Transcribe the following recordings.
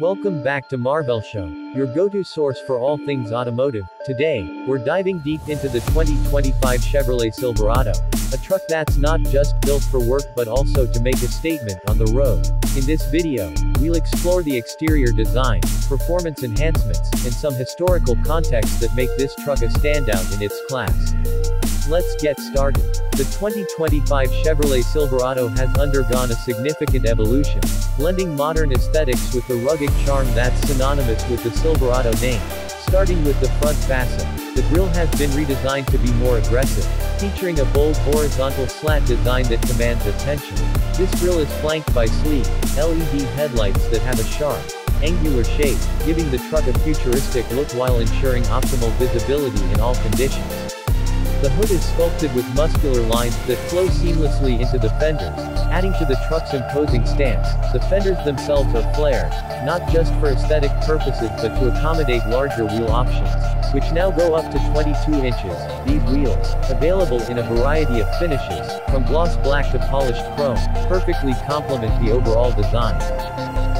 Welcome back to Marvel Show, your go-to source for all things automotive. Today, we're diving deep into the 2025 Chevrolet Silverado, a truck that's not just built for work but also to make a statement on the road. In this video, we'll explore the exterior design, performance enhancements, and some historical context that make this truck a standout in its class. Let's get started. The 2025 Chevrolet Silverado has undergone a significant evolution, blending modern aesthetics with the rugged charm that's synonymous with the Silverado name. Starting with the front facet, the grille has been redesigned to be more aggressive, featuring a bold horizontal slat design that commands attention. This grille is flanked by sleek, LED headlights that have a sharp, angular shape, giving the truck a futuristic look while ensuring optimal visibility in all conditions. The hood is sculpted with muscular lines that flow seamlessly into the fenders, adding to the truck's imposing stance. The fenders themselves are flared, not just for aesthetic purposes but to accommodate larger wheel options, which now go up to 22 inches. These wheels, available in a variety of finishes, from gloss black to polished chrome, perfectly complement the overall design.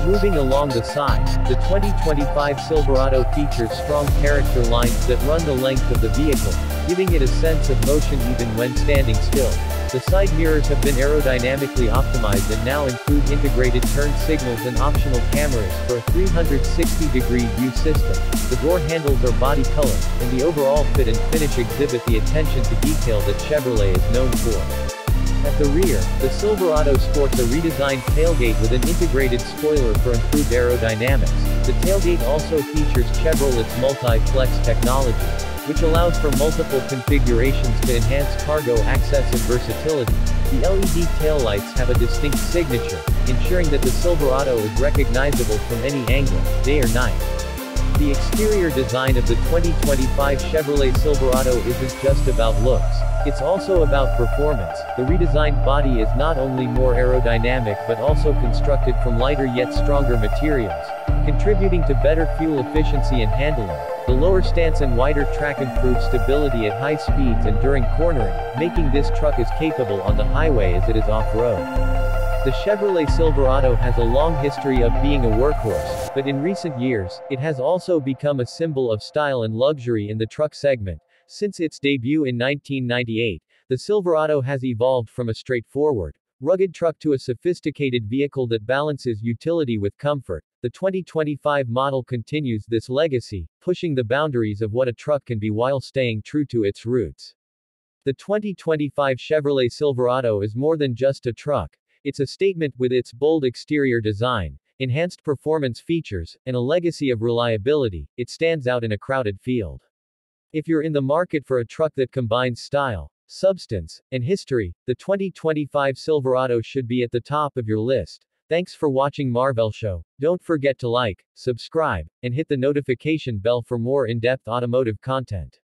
Moving along the side, the 2025 Silverado features strong character lines that run the length of the vehicle, giving it a sense of motion even when standing still. The side mirrors have been aerodynamically optimized and now include integrated turn signals and optional cameras for a 360-degree view system. The door handles are body color, and the overall fit and finish exhibit the attention to detail that Chevrolet is known for. At the rear, the Silverado sports a redesigned tailgate with an integrated spoiler for improved aerodynamics. The tailgate also features Chevrolet's multi-flex technology, which allows for multiple configurations to enhance cargo access and versatility. The LED taillights have a distinct signature, ensuring that the Silverado is recognizable from any angle, day or night. The exterior design of the 2025 Chevrolet Silverado isn't just about looks, it's also about performance. The redesigned body is not only more aerodynamic but also constructed from lighter yet stronger materials, contributing to better fuel efficiency and handling. The lower stance and wider track improve stability at high speeds and during cornering, making this truck as capable on the highway as it is off-road. The Chevrolet Silverado has a long history of being a workhorse, but in recent years, it has also become a symbol of style and luxury in the truck segment. Since its debut in 1998, the Silverado has evolved from a straightforward, rugged truck to a sophisticated vehicle that balances utility with comfort. The 2025 model continues this legacy, pushing the boundaries of what a truck can be while staying true to its roots. The 2025 Chevrolet Silverado is more than just a truck, it's a statement with its bold exterior design, enhanced performance features, and a legacy of reliability, it stands out in a crowded field. If you're in the market for a truck that combines style, substance, and history, the 2025 Silverado should be at the top of your list. Thanks for watching Marvel Show. Don't forget to like, subscribe, and hit the notification bell for more in-depth automotive content.